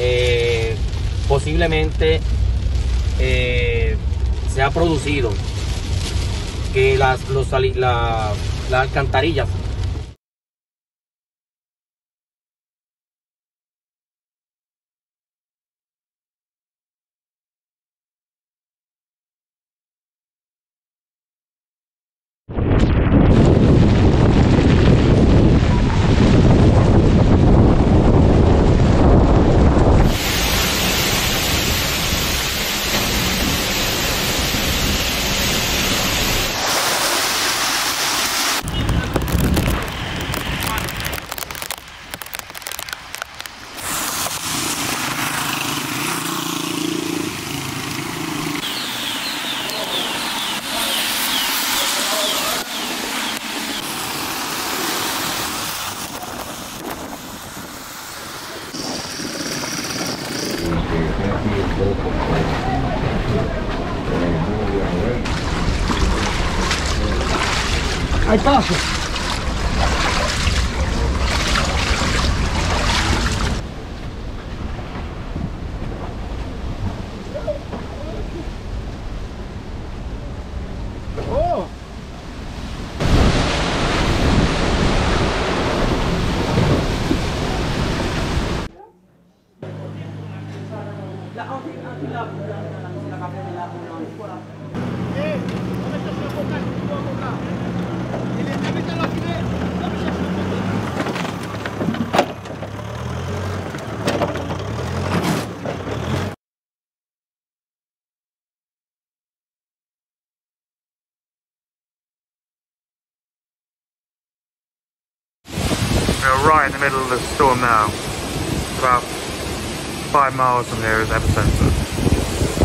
eh, posiblemente eh, se ha producido que las, los la- las alcantarillas Aí passa. Right in the middle of the storm now. About five miles from here is epicenter.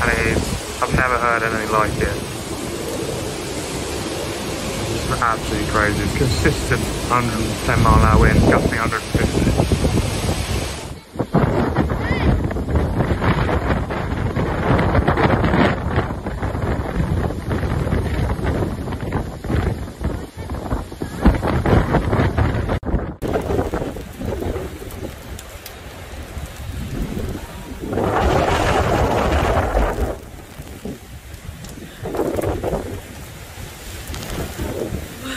And it is, I've never heard anything like it. It's absolutely crazy. Consistent 110 mile an hour wind, gusting 150.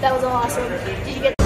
That was awesome. Did you get